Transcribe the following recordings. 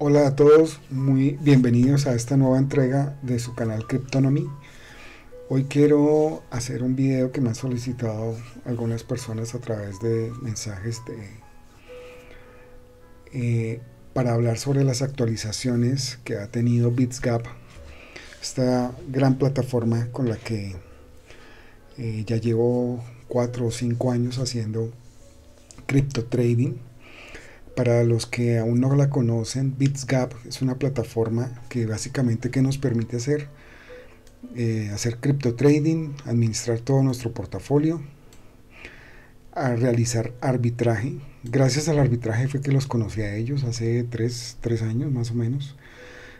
Hola a todos, muy bienvenidos a esta nueva entrega de su canal Cryptonomy. Hoy quiero hacer un video que me han solicitado algunas personas a través de mensajes de, eh, para hablar sobre las actualizaciones que ha tenido BitsGap, esta gran plataforma con la que eh, ya llevo 4 o 5 años haciendo cripto trading para los que aún no la conocen, BitsGap es una plataforma que básicamente que nos permite hacer, eh, hacer cripto trading, administrar todo nuestro portafolio, a realizar arbitraje. Gracias al arbitraje fue que los conocí a ellos hace 3, años más o menos.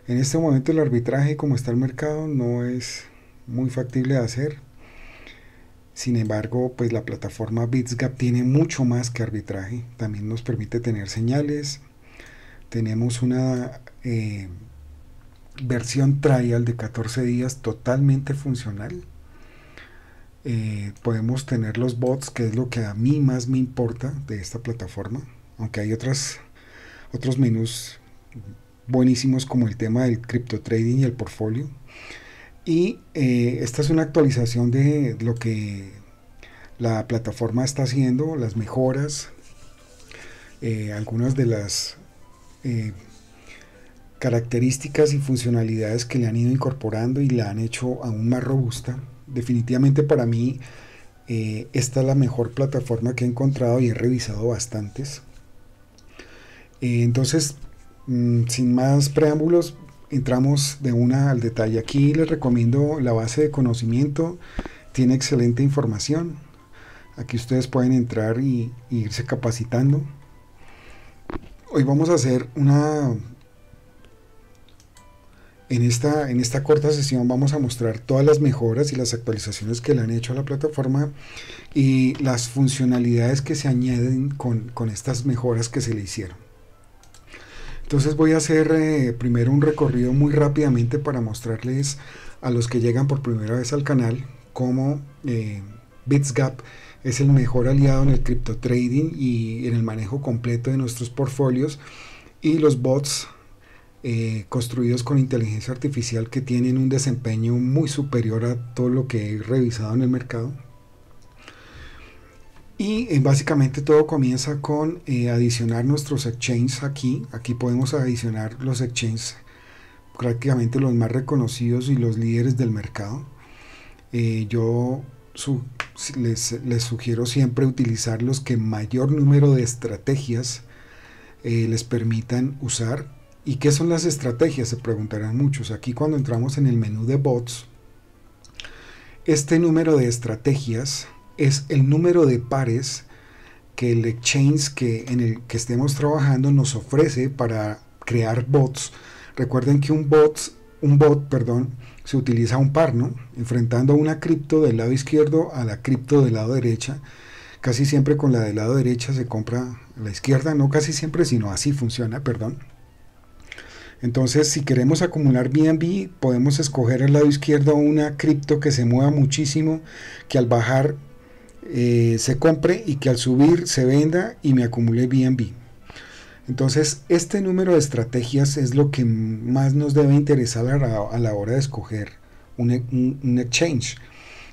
En este momento el arbitraje como está el mercado no es muy factible de hacer. Sin embargo, pues la plataforma BitsGap tiene mucho más que arbitraje. También nos permite tener señales. Tenemos una eh, versión trial de 14 días totalmente funcional. Eh, podemos tener los bots, que es lo que a mí más me importa de esta plataforma. Aunque hay otras, otros menús buenísimos como el tema del crypto trading y el portfolio. Y eh, esta es una actualización de lo que la plataforma está haciendo, las mejoras, eh, algunas de las eh, características y funcionalidades que le han ido incorporando y la han hecho aún más robusta. Definitivamente para mí esta es la mejor plataforma que he encontrado y he revisado bastantes. entonces, mm, sin más preámbulos, entramos de una al detalle. Aquí les recomiendo la base de conocimiento, tiene excelente información. Aquí ustedes pueden entrar y, irse capacitando. Hoy vamos a hacer una... En esta, en esta corta sesión vamos a mostrar todas las mejoras y las actualizaciones que le han hecho a la plataforma y las funcionalidades que se añaden con, con estas mejoras que se le hicieron. Entonces voy a hacer eh, primero un recorrido muy rápidamente para mostrarles a los que llegan por primera vez al canal cómo eh, BitsGap es el mejor aliado en el cripto trading y en el manejo completo de nuestros portfolios y los bots eh, construidos con inteligencia artificial que tienen un desempeño muy superior a todo lo que he revisado en el mercado. Y eh, básicamente todo comienza con eh, adicionar nuestros exchanges aquí. Aquí podemos adicionar los exchanges prácticamente los más reconocidos y los líderes del mercado. Eh, yo les, les, sugiero siempre utilizar los que mayor número de estrategias les permitan usar. ¿Y qué son las estrategias? Se preguntarán muchos. Aquí cuando entramos en el menú de bots, este número de estrategias es el número de pares que el exchange que, en el que estemos trabajando nos ofrece para crear bots. Recuerden que un bot, un bot perdón, se utiliza un par, ¿no? enfrentando una cripto del lado izquierdo a la cripto del lado derecha. Casi siempre con la del lado derecha se compra a la izquierda, no casi siempre, sino así funciona, perdón. Entonces, si queremos acumular BNB, podemos escoger al lado izquierdo una cripto que se mueva muchísimo, que al bajar eh, se compre y que al subir se venda y me acumule BNB. Entonces, este número de estrategias es lo que más nos debe interesar a la, hora de escoger un, exchange.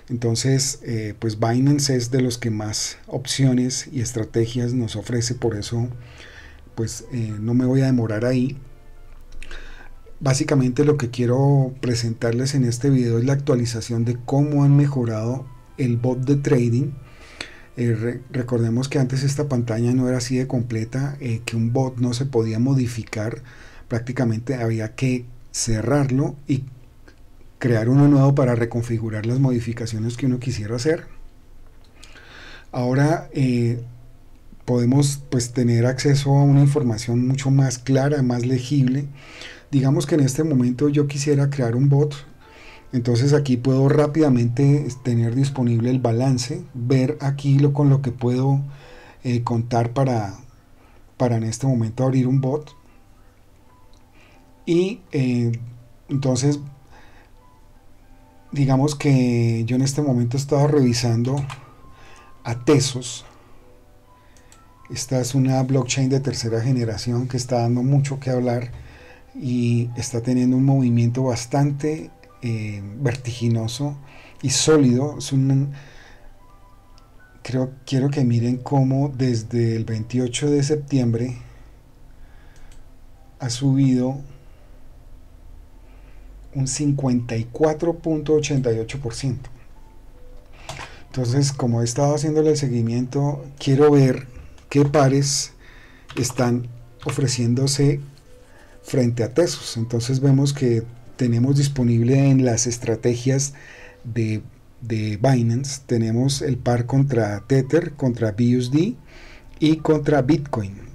Entonces, eh, pues Binance es de los que más opciones y estrategias nos ofrece, por eso, pues eh, no me voy a demorar ahí. Básicamente lo que quiero presentarles en este video es la actualización de cómo han mejorado el bot de trading eh, recordemos que antes esta pantalla no era así de completa, eh, que un bot no se podía modificar, prácticamente había que cerrarlo y crear uno nuevo para reconfigurar las modificaciones que uno quisiera hacer. Ahora eh, podemos pues tener acceso a una información mucho más clara, más legible. Digamos que en este momento yo quisiera crear un bot entonces aquí puedo rápidamente tener disponible el balance, ver aquí lo con lo que puedo eh, contar para, para en este momento abrir un bot. Y eh, entonces, digamos que yo en este momento he estado revisando a Tesos. Esta es una blockchain de tercera generación que está dando mucho que hablar y está teniendo un movimiento bastante eh, vertiginoso y sólido. Es un, creo, quiero que miren cómo desde el 28 de septiembre ha subido un 54.88%. Entonces, como he estado haciéndole el seguimiento, quiero ver qué pares están ofreciéndose frente a Tesos. Entonces vemos que tenemos disponible en las estrategias de, de Binance, tenemos el par contra Tether, contra BUSD y contra Bitcoin.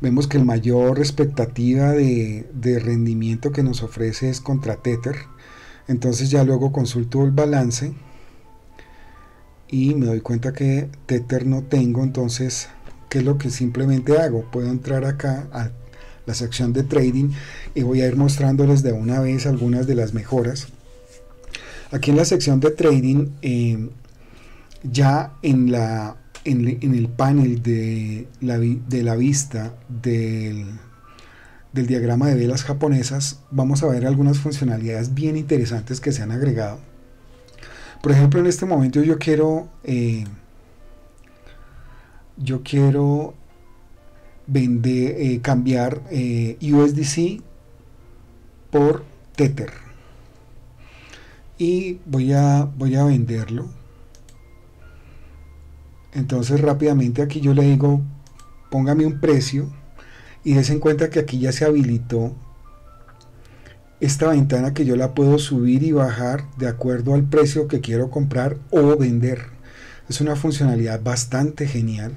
Vemos que el mayor expectativa de, de rendimiento que nos ofrece es contra Tether. Entonces ya luego consulto el balance y me doy cuenta que Tether no tengo, entonces, ¿qué es lo que simplemente hago? Puedo entrar acá a la sección de trading y voy a ir mostrándoles de una vez algunas de las mejoras. Aquí en la sección de trading, eh, ya en, la, en, el panel de la, de la vista del, del diagrama de velas japonesas, vamos a ver algunas funcionalidades bien interesantes que se han agregado por ejemplo, en este momento yo quiero, eh, yo quiero vender, eh, cambiar eh, USDC por Tether. Y voy a, voy a venderlo. Entonces rápidamente aquí yo le digo, póngame un precio y des en cuenta que aquí ya se habilitó esta ventana que yo la puedo subir y bajar de acuerdo al precio que quiero comprar o vender. Es una funcionalidad bastante genial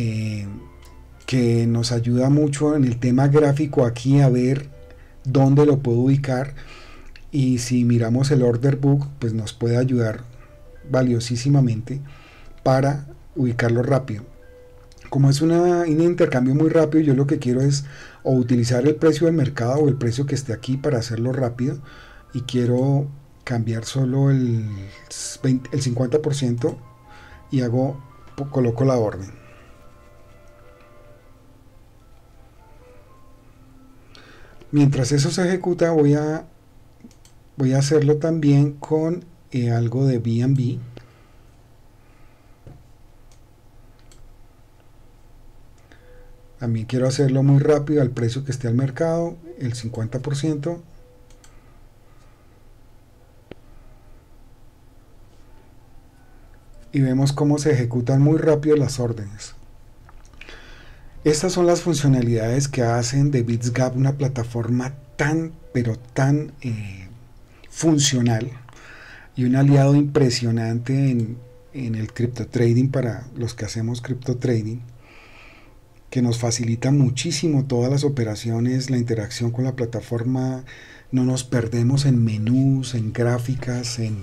eh, que nos ayuda mucho en el tema gráfico aquí a ver dónde lo puedo ubicar. Y si miramos el order book pues nos puede ayudar valiosísimamente para ubicarlo rápido. Como es una, un intercambio muy rápido, yo lo que quiero es o utilizar el precio del mercado o el precio que esté aquí para hacerlo rápido. Y quiero cambiar solo el, el 50% y hago coloco la orden. Mientras eso se ejecuta voy a voy a hacerlo también con eh, algo de BNB También quiero hacerlo muy rápido al precio que esté al mercado, el 50%. Y vemos cómo se ejecutan muy rápido las órdenes. Estas son las funcionalidades que hacen de BitsGap una plataforma tan, pero tan eh, funcional y un aliado impresionante en, el cripto trading para los que hacemos cripto trading que nos facilita muchísimo todas las operaciones, la interacción con la plataforma, no nos perdemos en menús, en gráficas, en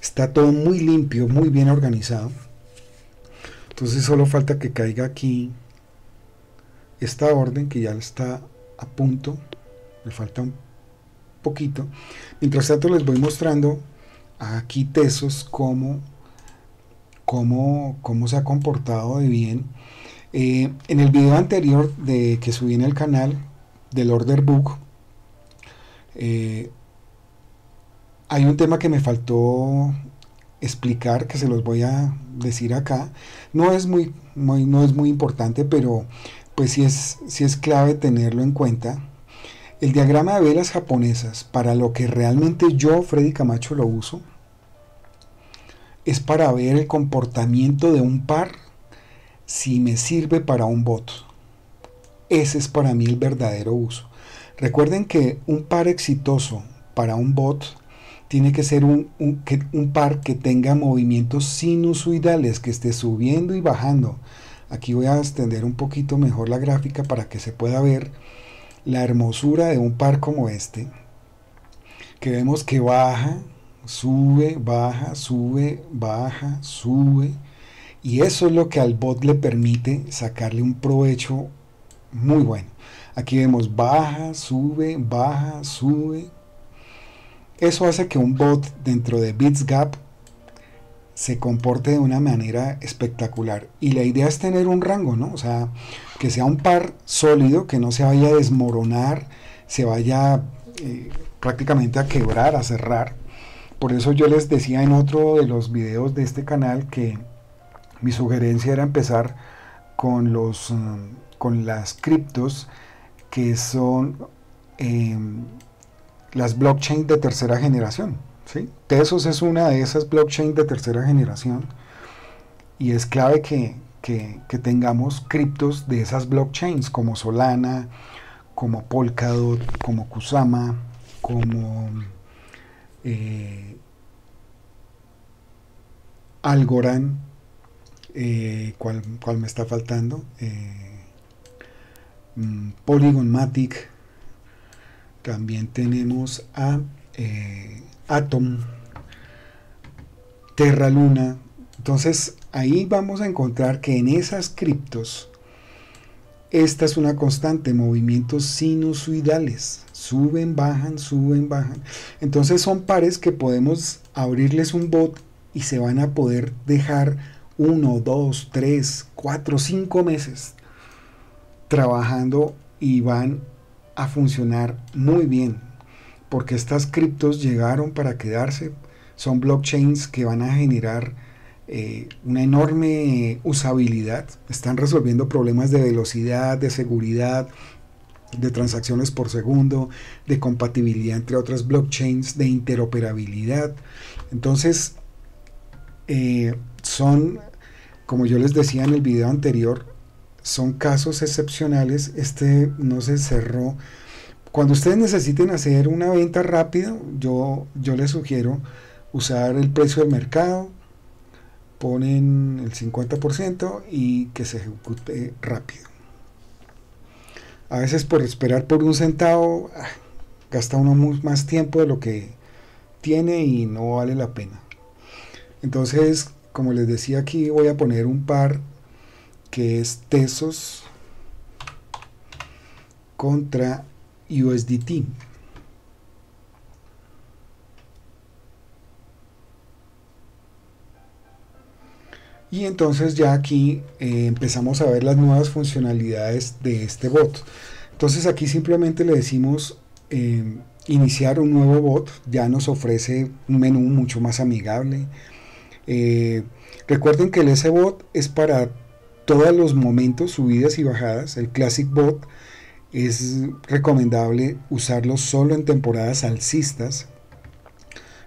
está todo muy limpio, muy bien organizado. Entonces solo falta que caiga aquí esta orden que ya está a punto, me falta un poquito. Mientras tanto les voy mostrando aquí Tesos cómo, cómo, cómo se ha comportado de bien eh, en el video anterior de que subí en el canal del Order Book, eh, hay un tema que me faltó explicar, que se los voy a decir acá. No es muy, no es muy importante, pero pues sí es, sí es clave tenerlo en cuenta. El diagrama de velas japonesas, para lo que realmente yo, Freddy Camacho, lo uso, es para ver el comportamiento de un par si me sirve para un bot. Ese es para mí el verdadero uso. Recuerden que un par exitoso para un bot tiene que ser un, un, par que tenga movimientos sinusoidales, que esté subiendo y bajando. Aquí voy a extender un poquito mejor la gráfica para que se pueda ver la hermosura de un par como este. Que vemos que baja, sube, baja, sube, baja, sube y eso es lo que al bot le permite sacarle un provecho muy bueno. Aquí vemos baja, sube, baja, sube. Eso hace que un bot dentro de BitsGap se comporte de una manera espectacular. Y la idea es tener un rango, ¿no? O sea, que sea un par sólido, que no se vaya a desmoronar, se vaya eh, prácticamente a quebrar, a cerrar. Por eso yo les decía en otro de los videos de este canal que mi sugerencia era empezar con, los, mm, con las criptos que son em, las blockchain de tercera generación. Tesos es una de esas blockchain de tercera generación y es clave que, tengamos criptos de esas blockchains como Solana, como Polkadot, como Kusama, como eh, Algorand, eh, ¿cuál, me está faltando? Eh, mm, Polygon Matic, también tenemos a eh, Atom, Terra Luna. Entonces ahí vamos a encontrar que en esas criptos, esta es una constante, movimientos sinusoidales. Suben, bajan, suben, bajan. Entonces son pares que podemos abrirles un bot y se van a poder dejar uno, dos, tres, cuatro, cinco meses trabajando y van a funcionar muy bien, porque estas criptos llegaron para quedarse, son blockchains que van a generar eh, una enorme usabilidad, están resolviendo problemas de velocidad, de seguridad, de transacciones por segundo, de compatibilidad entre otras blockchains, de interoperabilidad. Entonces, eh, son, como yo les decía en el video anterior, son casos excepcionales. Este no se cerró. Cuando ustedes necesiten hacer una venta rápida, yo, yo les sugiero usar el precio del mercado, ponen el 50% y que se ejecute rápido. A veces por esperar por un centavo, ah, gasta uno más tiempo de lo que tiene y no vale la pena. Entonces, como les decía aquí, voy a poner un par que es Tesos contra USDT. Y entonces ya aquí eh, empezamos a ver las nuevas funcionalidades de este bot. Entonces aquí simplemente le decimos eh, iniciar un nuevo bot. Ya nos ofrece un menú mucho más amigable. Eh, recuerden que el S-Bot es para todos los momentos, subidas y bajadas. El Classic Bot es recomendable usarlo solo en temporadas alcistas.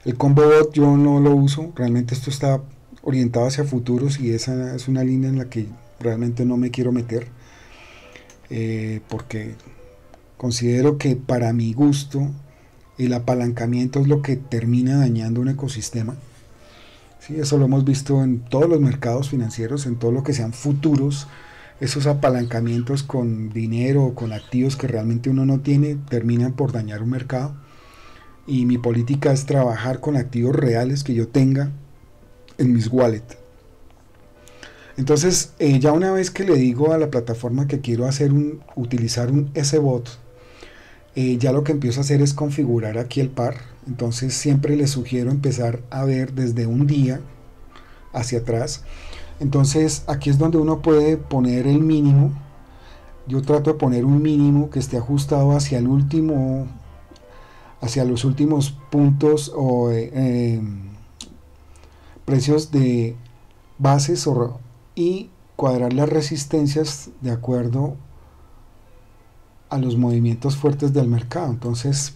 El Combo Bot yo no lo uso, realmente esto está orientado hacia futuros y esa es una línea en la que realmente no me quiero meter. Eh, porque considero que para mi gusto el apalancamiento es lo que termina dañando un ecosistema. Sí, eso lo hemos visto en todos los mercados financieros, en todo lo que sean futuros, esos apalancamientos con dinero o con activos que realmente uno no tiene terminan por dañar un mercado. Y mi política es trabajar con activos reales que yo tenga en mis wallets. Entonces, eh, ya una vez que le digo a la plataforma que quiero hacer un, utilizar un S-Bot, eh, ya lo que empiezo a hacer es configurar aquí el par. Entonces siempre les sugiero empezar a ver desde un día hacia atrás. Entonces aquí es donde uno puede poner el mínimo. Yo trato de poner un mínimo que esté ajustado hacia el último, hacia los últimos puntos o eh, em, precios de bases y cuadrar las resistencias de acuerdo a los movimientos fuertes del mercado. Entonces,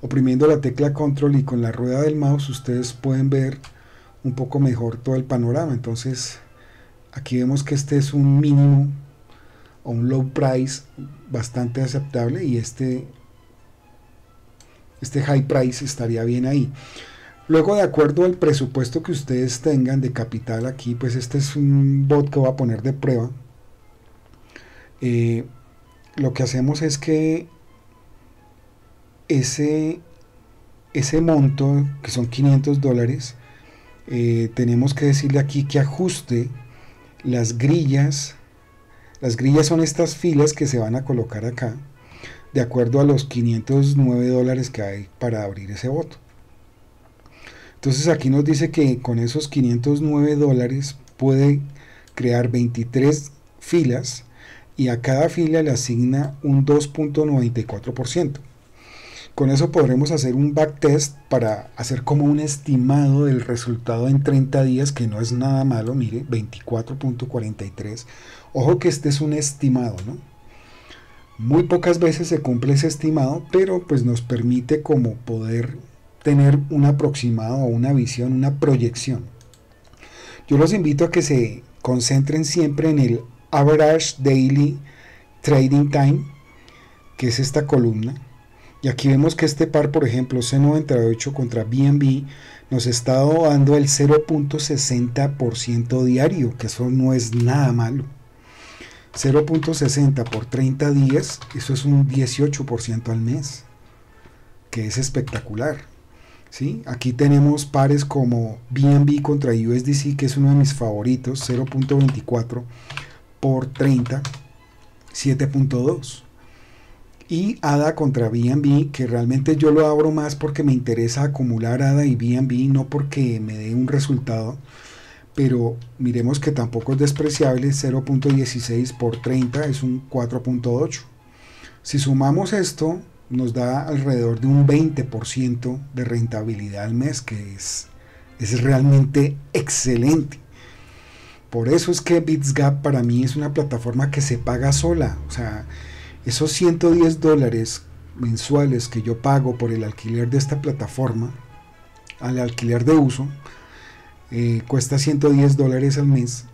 oprimiendo la tecla control y con la rueda del mouse ustedes pueden ver un poco mejor todo el panorama. Entonces, aquí vemos que este es un mínimo o un low price bastante aceptable y este este high price estaría bien ahí. Luego, de acuerdo al presupuesto que ustedes tengan de capital aquí, pues este es un bot que voy a poner de prueba. Eh, lo que hacemos es que ese, ese monto, que son 500 dólares, eh, tenemos que decirle aquí que ajuste las grillas. Las grillas son estas filas que se van a colocar acá, de acuerdo a los 509 dólares que hay para abrir ese voto. Entonces aquí nos dice que con esos 509 dólares puede crear 23 filas y a cada fila le asigna un 2.94%. Con eso podremos hacer un backtest para hacer como un estimado del resultado en 30 días, que no es nada malo, mire, 24.43. Ojo que este es un estimado, ¿no? Muy pocas veces se cumple ese estimado, pero pues nos permite como poder tener un aproximado una visión, una proyección. Yo los invito a que se concentren siempre en el Average Daily Trading Time, que es esta columna. Y aquí vemos que este par, por ejemplo, C98 contra BNB, nos está dando el 0.60% diario, que eso no es nada malo. 0.60 por 30 días, eso es un 18% al mes, que es espectacular. ¿sí? Aquí tenemos pares como BNB contra USDC, que es uno de mis favoritos, 0.24 por 30, 7.2. Y ADA contra BNB, que realmente yo lo abro más porque me interesa acumular ADA y BNB, no porque me dé un resultado. Pero miremos que tampoco es despreciable, 0.16 por 30 es un 4.8. Si sumamos esto, nos da alrededor de un 20% de rentabilidad al mes, que es, es realmente excelente. Por eso es que BitsGap para mí es una plataforma que se paga sola. O sea, esos 110 dólares mensuales que yo pago por el alquiler de esta plataforma, al alquiler de uso, eh, cuesta 110 dólares al mes.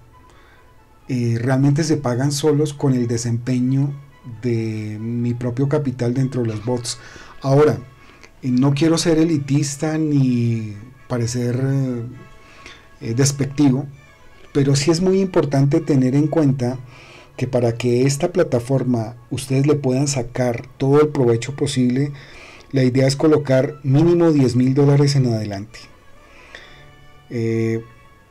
Eh, realmente se pagan solos con el desempeño de mi propio capital dentro de los bots. Ahora, eh, no quiero ser elitista ni parecer eh, despectivo, pero sí es muy importante tener en cuenta que para que esta plataforma ustedes le puedan sacar todo el provecho posible, la idea es colocar mínimo 10 mil dólares en adelante. Eh,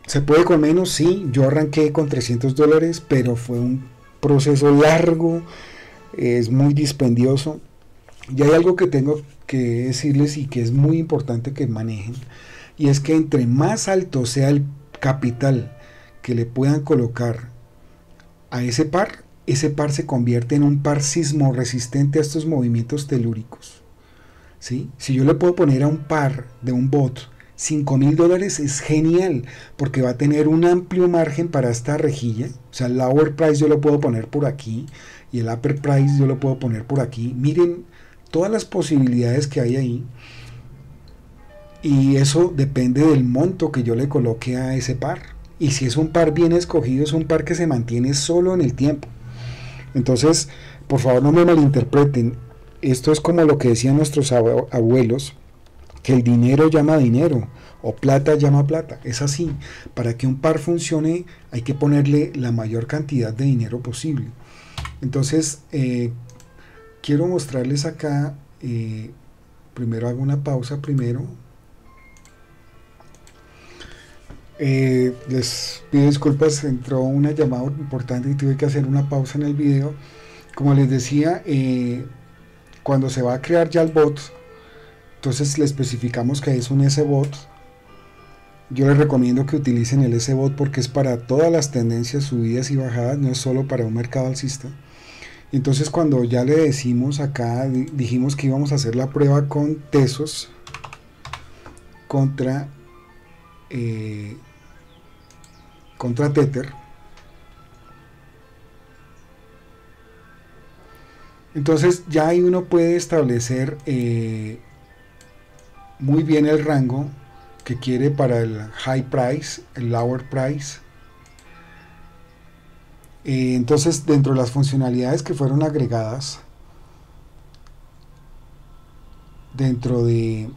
¿Se puede con menos? Sí, yo arranqué con 300 dólares, pero fue un proceso largo, es muy dispendioso. Y hay algo que tengo que decirles y que es muy importante que manejen, y es que entre más alto sea el capital que le puedan colocar a ese par, ese par se convierte en un par sismo resistente a estos movimientos telúricos. ¿sí? Si yo le puedo poner a un par de un bot 5 mil dólares es genial porque va a tener un amplio margen para esta rejilla. O sea, el lower price yo lo puedo poner por aquí y el upper price yo lo puedo poner por aquí. Miren todas las posibilidades que hay ahí. Y eso depende del monto que yo le coloque a ese par. Y si es un par bien escogido, es un par que se mantiene solo en el tiempo. Entonces, por favor no me malinterpreten. Esto es como lo que decían nuestros abuelos, que el dinero llama dinero o plata llama plata. Es así. Para que un par funcione hay que ponerle la mayor cantidad de dinero posible. Entonces, eh, quiero mostrarles acá, eh, primero hago una pausa primero. Eh, les pido disculpas, entró una llamada importante y tuve que hacer una pausa en el video. Como les decía, cuando se va a crear ya el bot, entonces le especificamos que es un S-Bot. Yo les recomiendo que utilicen el S-Bot porque es para todas las tendencias subidas y bajadas, no es solo para un mercado alcista. Entonces cuando ya le decimos acá, dijimos que íbamos a hacer la prueba con Tesos contra, eh, contra Tether. Entonces ya ahí uno puede establecer eh, muy bien el rango que quiere para el high price, el lower price eh, entonces, dentro de las funcionalidades que fueron agregadas dentro de,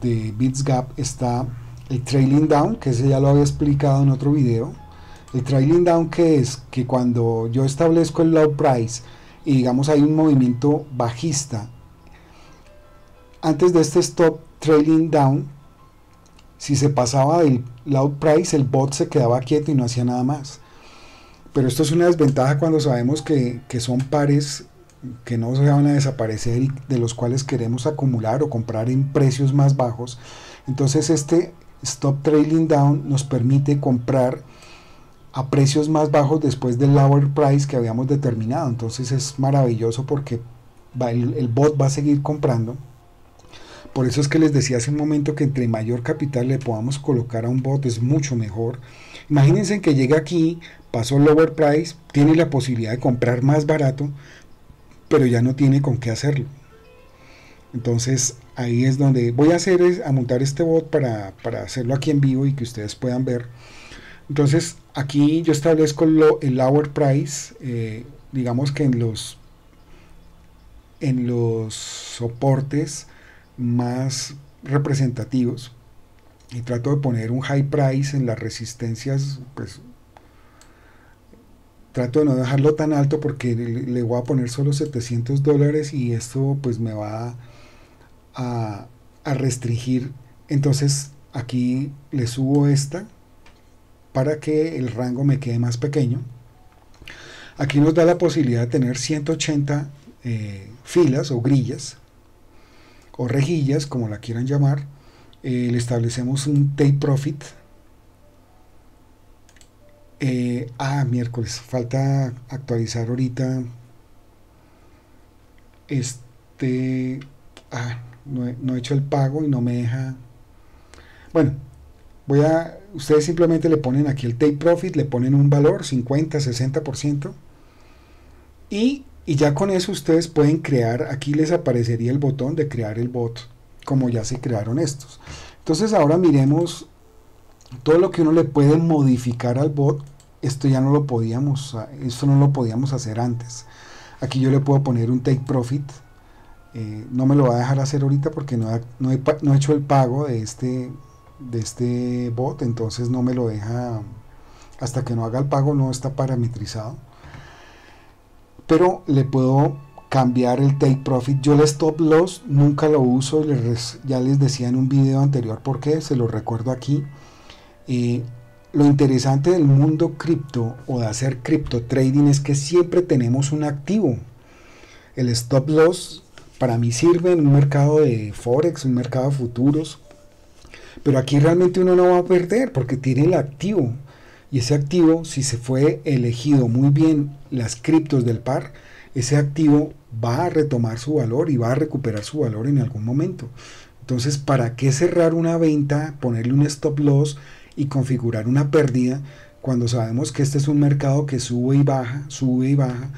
de BitsGap está el trailing down, que ese ya lo había explicado en otro video. El trailing down que es que cuando yo establezco el low price y digamos hay un movimiento bajista, antes de este stop trailing down, si se pasaba del low price, el bot se quedaba quieto y no hacía nada más. Pero esto es una desventaja cuando sabemos que, son pares que no se van a desaparecer y de los cuales queremos acumular o comprar en precios más bajos. Entonces este Stop Trailing Down nos permite comprar a precios más bajos después del lower price que habíamos determinado. Entonces es maravilloso porque el, bot va a seguir comprando. Por eso es que les decía hace un momento que entre mayor capital le podamos colocar a un bot es mucho mejor. Imagínense que llega aquí, pasó lower price, tiene la posibilidad de comprar más barato, pero ya no tiene con qué hacerlo. Entonces ahí es donde voy a hacer es, a montar este bot para, para hacerlo aquí en vivo y que ustedes puedan ver. Entonces aquí yo establezco el lower price, eh, digamos que en los, en los soportes más representativos y trato de poner un high price en las resistencias, pues trato de no dejarlo tan alto porque le, voy a poner solo 700 dólares y esto pues me va a, restringir. Entonces aquí le subo esta para que el rango me quede más pequeño. Aquí nos da la posibilidad de tener 180 eh, filas o grillas o rejillas, como la quieran llamar. Eh, le establecemos un take profit. Eh, ah, miércoles, falta actualizar ahorita. Este, ah, no he hecho el pago y no me deja. Bueno, voy a ustedes simplemente le ponen aquí el take profit, le ponen un valor, 50, 60%, y, y ya con eso ustedes pueden crear, aquí les aparecería el botón de crear el bot, como ya se crearon estos. Entonces ahora miremos todo lo que uno le puede modificar al bot, esto ya no lo podíamos, esto no lo podíamos hacer antes. Aquí yo le puedo poner un take profit, eh, no me lo va a dejar hacer ahorita porque no, no, he, no he hecho el pago de este, de este bot, entonces no me lo deja, hasta que no haga el pago no está parametrizado. Pero le puedo cambiar el take profit. Yo el stop loss nunca lo uso, ya les decía en un video anterior por qué, se lo recuerdo aquí. Eh, lo interesante del mundo cripto o de hacer cripto trading es que siempre tenemos un activo. El stop loss para mí sirve en un mercado de forex, un mercado de futuros, pero aquí realmente uno no va a perder porque tiene el activo. Y ese activo, si se fue elegido muy bien las criptos del par, ese activo va a retomar su valor y va a recuperar su valor en algún momento. Entonces, ¿para qué cerrar una venta, ponerle un stop loss y configurar una pérdida cuando sabemos que este es un mercado que sube y baja, sube y baja,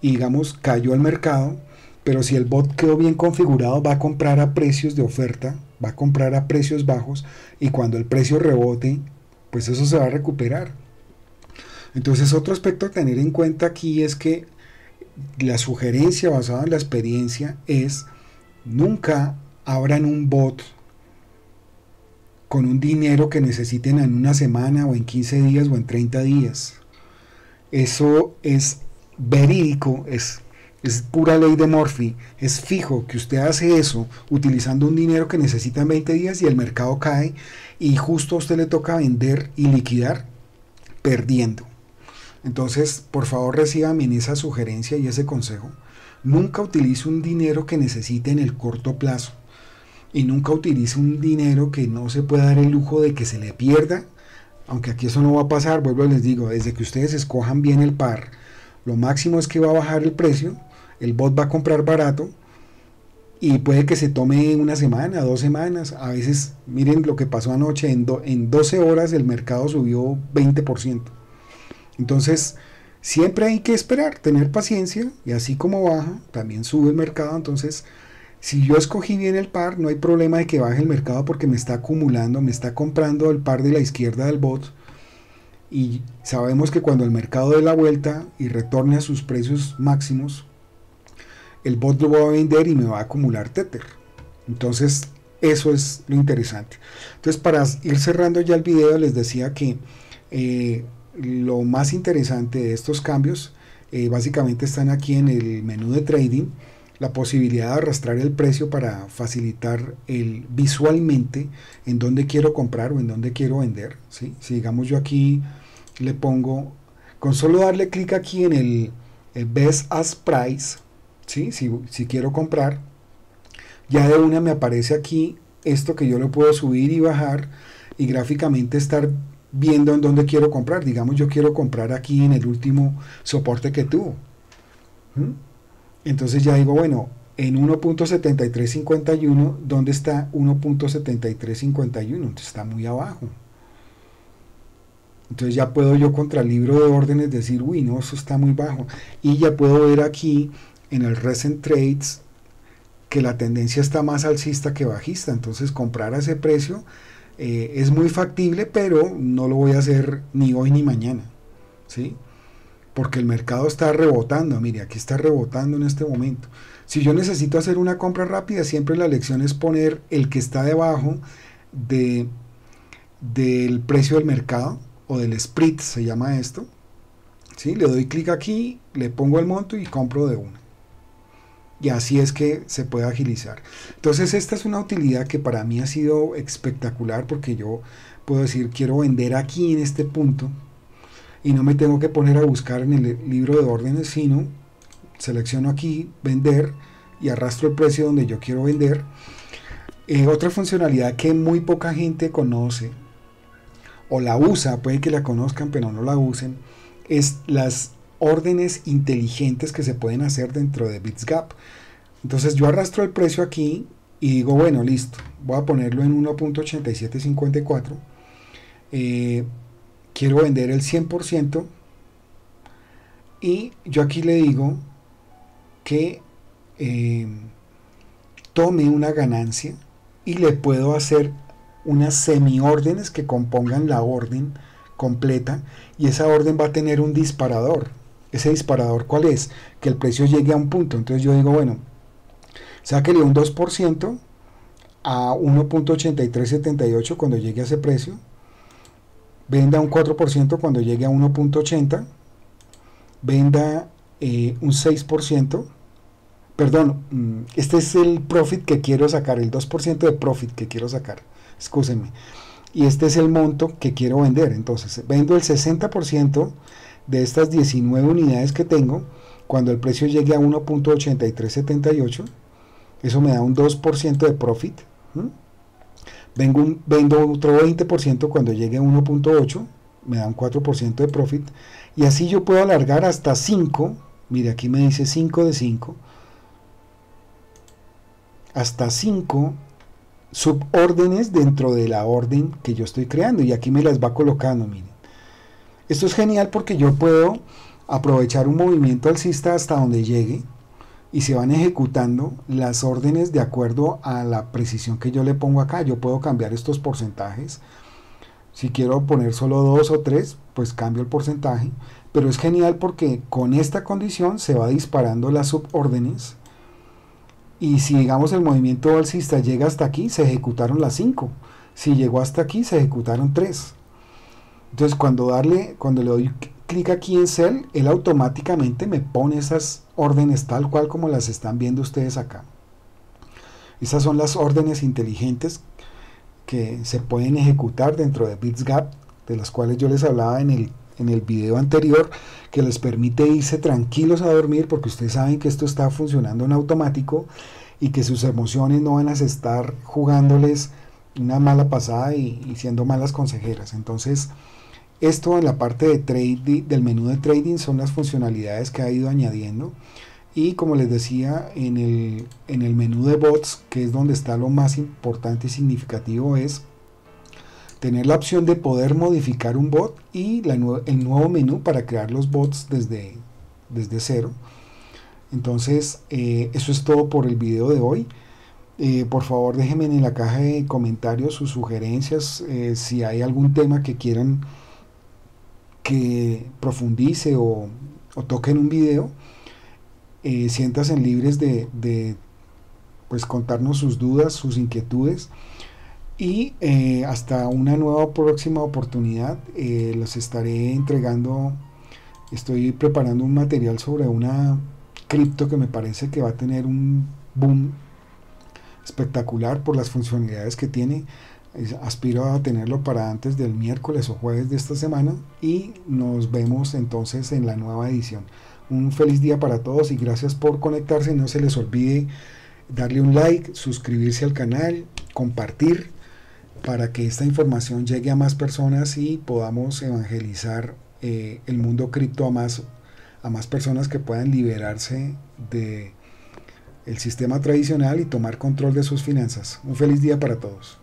y digamos, cayó el mercado, pero si el bot quedó bien configurado, va a comprar a precios de oferta va a comprar a precios bajos y cuando el precio rebote, pues eso se va a recuperar. Entonces otro aspecto a tener en cuenta aquí es que la sugerencia basada en la experiencia es nunca abran un bot con un dinero que necesiten en una semana o en 15 días o en 30 días. Eso es verídico, es es pura ley de Morphy, es fijo que usted hace eso utilizando un dinero que necesita en 20 días y el mercado cae y justo a usted le toca vender y liquidar perdiendo. Entonces, por favor, reciban esa sugerencia y ese consejo. Nunca utilice un dinero que necesite en el corto plazo y nunca utilice un dinero que no se pueda dar el lujo de que se le pierda, aunque aquí eso no va a pasar, vuelvo y les digo, desde que ustedes escojan bien el par, lo máximo es que va a bajar el precio el bot va a comprar barato y puede que se tome una semana, dos semanas. A veces, miren lo que pasó anoche, en, en 12 horas el mercado subió 20%. Entonces, siempre hay que esperar, tener paciencia y así como baja, también sube el mercado. Entonces, si yo escogí bien el par, no hay problema de que baje el mercado porque me está acumulando, me está comprando el par de la izquierda del bot. Y sabemos que cuando el mercado dé la vuelta y retorne a sus precios máximos, el bot lo va a vender y me va a acumular Tether. Entonces, eso es lo interesante. Entonces, para ir cerrando ya el video, les decía que eh, lo más interesante de estos cambios eh, básicamente están aquí en el menú de trading la posibilidad de arrastrar el precio para facilitar el visualmente en dónde quiero comprar o en dónde quiero vender. Si digamos yo aquí le pongo, con solo darle clic aquí en el Best as Price, si, si quiero comprar, ya de una me aparece aquí esto que yo lo puedo subir y bajar y gráficamente estar viendo en dónde quiero comprar. Digamos, yo quiero comprar aquí en el último soporte que tuvo. Entonces ya digo, bueno, en 1.7351, ¿dónde está 1.7351? Está muy abajo. Entonces ya puedo yo contra el libro de órdenes decir, uy, no, eso está muy bajo. Y ya puedo ver aquí en el Recent Trades que la tendencia está más alcista que bajista. Entonces comprar a ese precio eh, es muy factible, pero no lo voy a hacer ni hoy ni mañana. ¿Sí? Porque el mercado está rebotando. Mire, aquí está rebotando en este momento. Si yo necesito hacer una compra rápida, siempre la lección es poner el que está debajo de, del precio del mercado o del split, se llama esto. ¿Sí? Le doy clic aquí, le pongo el monto y compro de una. Y así es que se puede agilizar. Entonces esta es una utilidad que para mí ha sido espectacular porque yo puedo decir quiero vender aquí en este punto y no me tengo que poner a buscar en el libro de órdenes, sino selecciono aquí vender y arrastro el precio donde yo quiero vender. Eh, otra funcionalidad que muy poca gente conoce o la usa, puede que la conozcan pero no la usen, es las órdenes inteligentes que se pueden hacer dentro de BitsGap. Entonces yo arrastro el precio aquí y digo, bueno, listo, voy a ponerlo en 1.8754. Eh, quiero vender el 100% y yo aquí le digo que eh, tome una ganancia y le puedo hacer unas semi órdenes que compongan la orden completa y esa orden va a tener un disparador ese disparador cuál es, que el precio llegue a un punto. Entonces yo digo, bueno, sáquele un 2% a 1.8378 cuando llegue a ese precio, venda un 4% cuando llegue a 1.80, venda eh, un 6%, perdón, mm, este es el profit que quiero sacar, el 2% de profit que quiero sacar, excúsenme, y este es el monto que quiero vender, entonces vendo el 60% de estas 19 unidades que tengo, cuando el precio llegue a 1.8378, eso me da un 2% de profit. Vengo vendo otro 20% cuando llegue a 1.8, me da un 4% de profit. Y así yo puedo alargar hasta 5, mire aquí me dice 5 de 5, hasta 5 subórdenes dentro de la orden que yo estoy creando. Y aquí me las va colocando, miren. Esto es genial porque yo puedo aprovechar un movimiento alcista hasta donde llegue y se van ejecutando las órdenes de acuerdo a la precisión que yo le pongo acá. Yo puedo cambiar estos porcentajes. Si quiero poner solo dos o tres, pues cambio el porcentaje. Pero es genial porque con esta condición se va disparando las subórdenes. Y si digamos el movimiento alcista llega hasta aquí, se ejecutaron las 5. Si llegó hasta aquí, se ejecutaron 3. Entonces cuando, darle, cuando le doy clic aquí en Cell, él automáticamente me pone esas órdenes tal cual como las están viendo ustedes acá. Esas son las órdenes inteligentes que se pueden ejecutar dentro de BitsGap, de las cuales yo les hablaba en el, en el video anterior, que les permite irse tranquilos a dormir porque ustedes saben que esto está funcionando en automático y que sus emociones no van a estar jugándoles una mala pasada y, y siendo malas consejeras. Entonces, esto en la parte de trading, del menú de trading son las funcionalidades que ha ido añadiendo. Y como les decía, en el, en el menú de bots, que es donde está lo más importante y significativo, es tener la opción de poder modificar un bot y el nuevo menú para crear los bots desde, desde cero. Entonces, eh, eso es todo por el video de hoy. Eh, por favor, déjenme en la caja de comentarios sus sugerencias, eh, si hay algún tema que quieran que profundice o, toque en un video, eh, siéntanse libres de, pues contarnos sus dudas, sus inquietudes y eh, hasta una nueva próxima oportunidad eh, los estaré entregando. Estoy preparando un material sobre una cripto que me parece que va a tener un boom espectacular por las funcionalidades que tiene aspiro a tenerlo para antes del miércoles o jueves de esta semana y nos vemos entonces en la nueva edición. Un feliz día para todos y gracias por conectarse. No se les olvide darle un like, suscribirse al canal, compartir para que esta información llegue a más personas y podamos evangelizar eh, el mundo cripto a más, a más personas que puedan liberarse de el sistema tradicional y tomar control de sus finanzas. Un feliz día para todos.